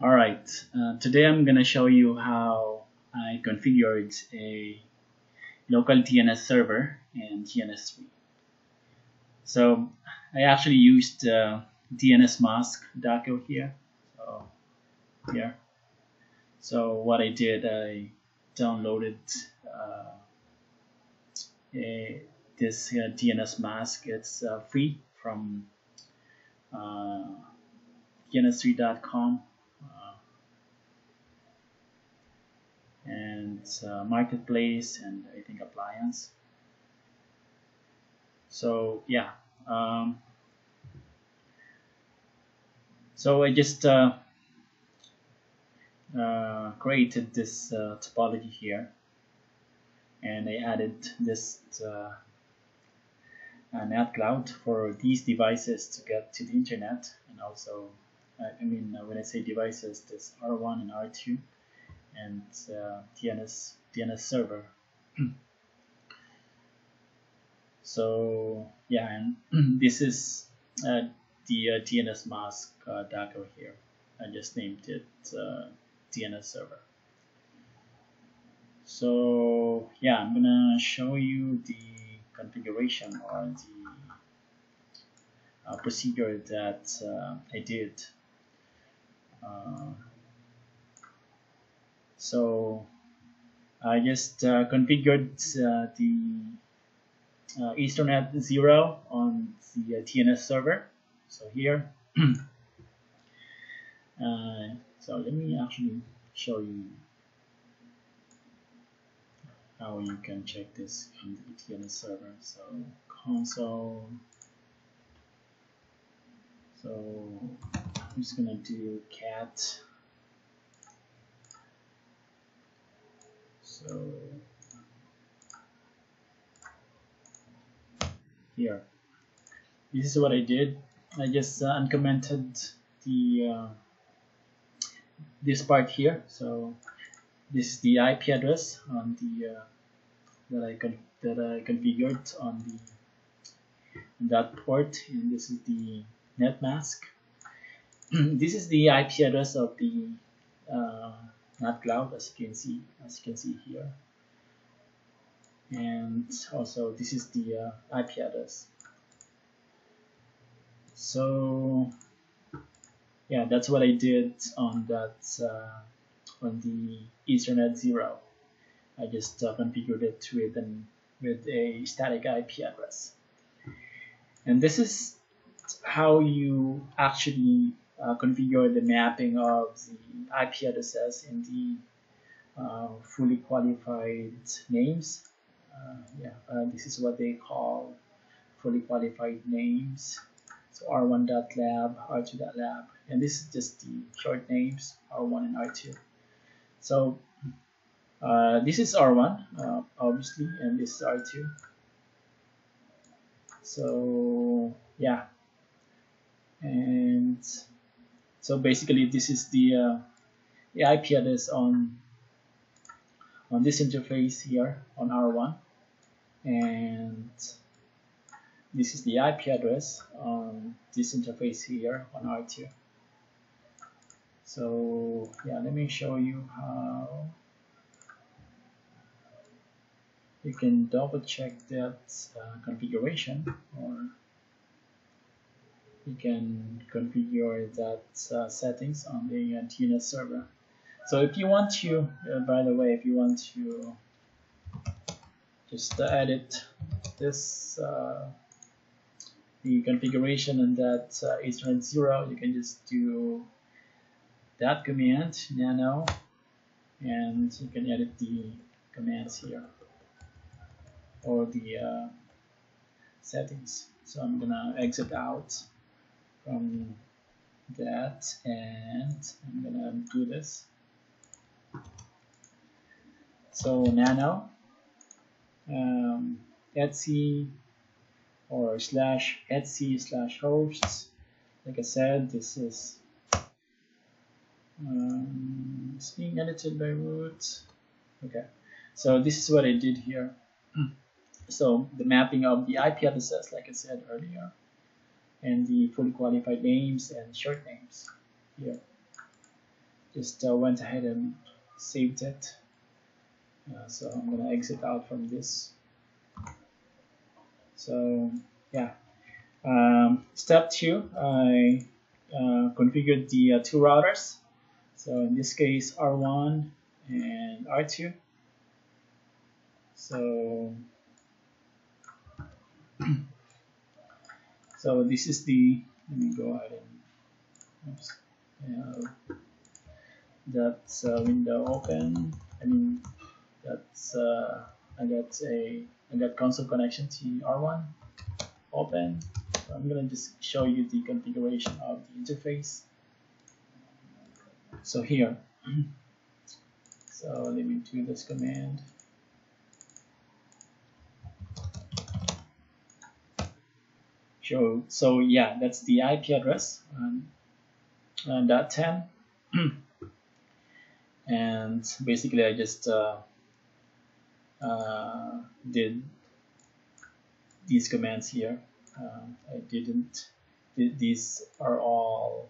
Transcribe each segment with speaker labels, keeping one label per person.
Speaker 1: Alright, uh, today I'm gonna show you how I configured a local DNS server in GNS3. So I actually used uh, DNS mask Docker here. So here. So what I did, I downloaded uh, a, this uh, Dnsmasq. It's uh, free from uh, GNS3.com uh, marketplace and I think appliance. So yeah um, so I just uh, uh, created this uh, topology here and I added this uh, NAT cloud for these devices to get to the internet and also I mean uh, when I say devices this R1 and R2 and uh, DNS DNS server. so yeah, and this is uh, the uh, Dnsmasq uh, Docker here. I just named it uh, DNS server. So yeah, I'm gonna show you the configuration or the uh, procedure that uh, I did. Uh, so I just uh, configured uh, the uh, Ethernet 0 on the DNS server. So here, so let me actually show you how you can check this on the DNS server. So console. So I'm just gonna do cat So here, this is what I did. I just uh, uncommented the uh, this part here. So this is the IP address on the uh, that I con that I configured on the on that port, and this is the net mask. this is the IP address of the uh, NAT cloud as you can see as you can see here. And also this is the uh, IP address. So yeah that's what I did on that uh, on the Ethernet 0 I just uh, configured it with an with a static IP address. And this is how you actually uh, configure the mapping of the IP addresses in the uh, fully qualified names. Uh, yeah, uh, this is what they call fully qualified names. So R1.lab, R2.lab, and this is just the short names, R1 and R2. So uh, this is R1, uh, obviously, and this is R2. So yeah, and so basically this is the, uh, the IP address on on this interface here on R1 and this is the IP address on this interface here on R2 so yeah let me show you how you can double check that uh, configuration or you can configure that uh, settings on the uh, server. So if you want to, uh, by the way, if you want to just edit this uh, the configuration and that uh, Ethernet 0, you can just do that command, nano, and you can edit the commands here or the uh, settings. So I'm gonna exit out from that and I'm gonna do this. So nano um, etc or slash etc slash hosts. Like I said this is um, it's being edited by root. Okay. So this is what I did here. So the mapping of the IP addresses like I said earlier and the fully qualified names and short names. Here. just uh, went ahead and saved it. Uh, so I'm gonna exit out from this. So yeah. Um, step two I uh, configured the uh, two routers. So in this case R1 and R2 so so this is the let me go ahead and oops, yeah, that uh, window open I mean that's uh, I got a I got console connection to R1 open. So I'm gonna just show you the configuration of the interface. So here. So let me do this command So, so yeah, that's the IP address, um, uh, dot 10. and basically I just uh, uh, did these commands here. Um, I didn't, these are all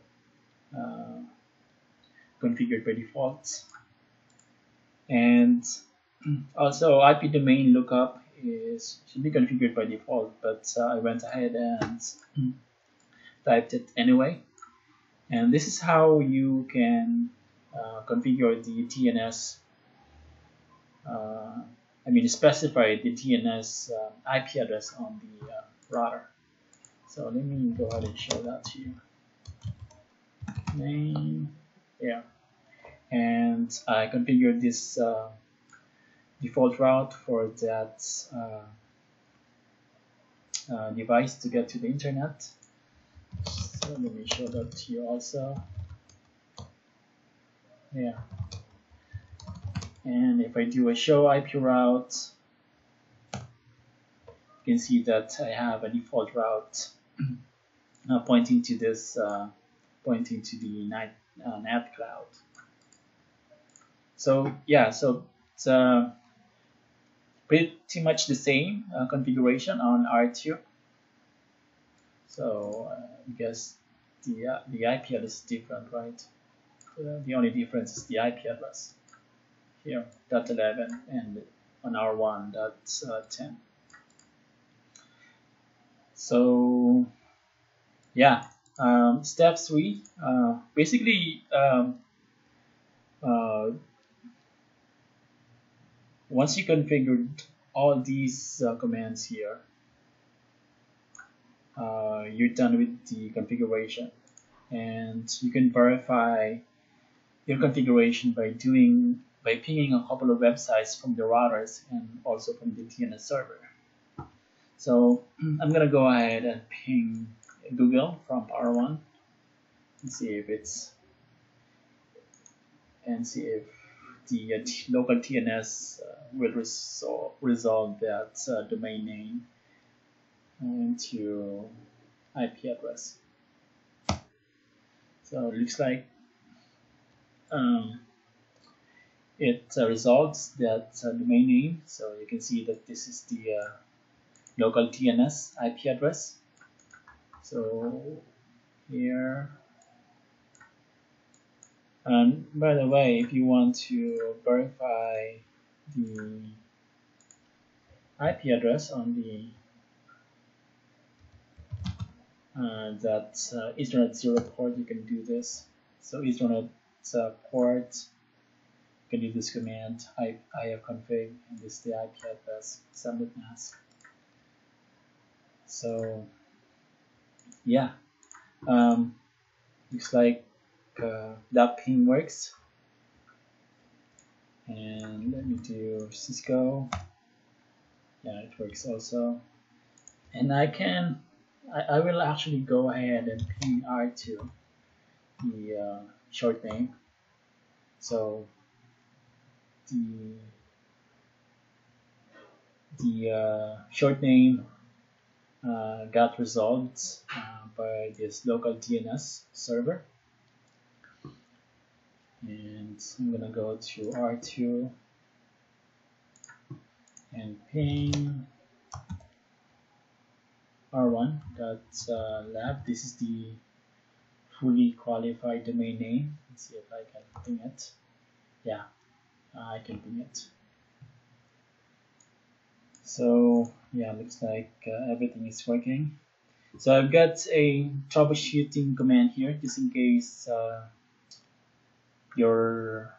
Speaker 1: uh, configured by default. And also IP domain lookup is should be configured by default, but uh, I went ahead and typed it anyway. And this is how you can uh, configure the DNS. Uh, I mean, specify the DNS uh, IP address on the uh, router. So let me go ahead and show that to you. Name, yeah, and I configured this uh, default route for that uh, uh, device to get to the internet. So let me show that to you also. Yeah. And if I do a show IP route, you can see that I have a default route uh, pointing to this, uh, pointing to the NAT, uh, NAT cloud. So yeah, so it's uh, pretty much the same uh, configuration on R2. So uh, I guess the, uh, the IP address is different, right? Uh, the only difference is the IP address here, dot 11, and on R1, dot uh, 10. So yeah, um, step three, uh, basically um, once you configured all these uh, commands here, uh, you're done with the configuration. And you can verify your configuration by doing by pinging a couple of websites from the routers and also from the DNS server. So I'm gonna go ahead and ping Google from R1 and see if it's and see if the uh, local DNS uh, will resol resolve that uh, domain name into IP address. So it looks like um, it uh, resolves that uh, domain name. So you can see that this is the uh, local DNS IP address. So here and by the way, if you want to verify the IP address on the uh, that uh, Ethernet 0 port, you can do this. So Ethernet uh, port, you can do this command ifconfig, and this is the IP address subnet mask. So yeah, um, looks like uh, that ping works. And let me do Cisco. Yeah, it works also. And I can, I, I will actually go ahead and ping R2, the uh, short name. So the the uh, short name uh, got resolved uh, by this local DNS server and I'm gonna go to R2 and ping R1 dot uh, lab. This is the fully qualified domain name. Let's see if I can ping it. Yeah, I can ping it. So yeah, looks like uh, everything is working. So I've got a troubleshooting command here just in case uh, you're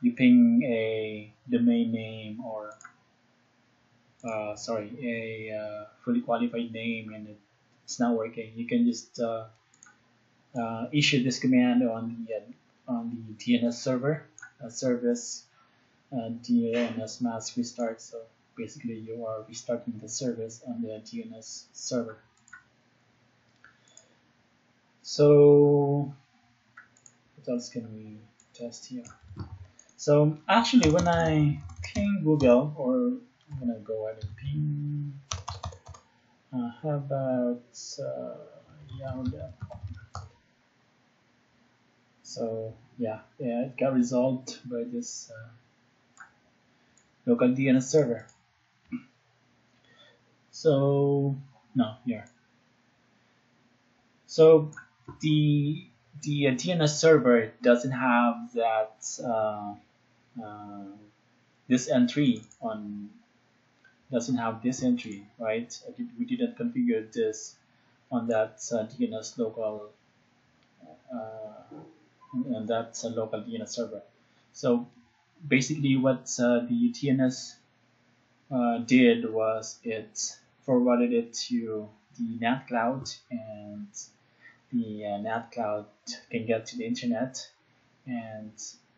Speaker 1: you ping a domain name or uh, sorry a uh, fully qualified name and it's not working. You can just uh, uh, issue this command on the on the DNS server service dnsmasq restart. So basically you are restarting the service on the DNS server. So what else can we test here? So actually when I ping Google or I'm gonna go ahead and ping uh, how about uh, yahoo.com so yeah yeah it got resolved by this uh, local DNS server. So no here. So the the DNS server doesn't have that uh, uh, this entry on doesn't have this entry right? Did, we didn't configure this on that uh, DNS local uh, and that's a local DNS server. So basically what uh, the DNS uh, did was it forwarded it to the NAT cloud and the uh, NAT cloud can get to the internet and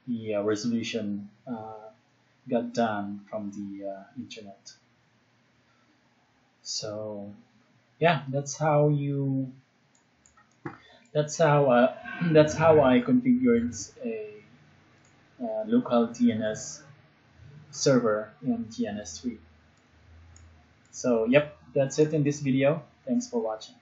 Speaker 1: the uh, resolution uh, got done from the uh, internet. So yeah, that's how you that's how uh, that's how I configured a uh, local DNS server in GNS3. So yep, that's it in this video. Thanks for watching.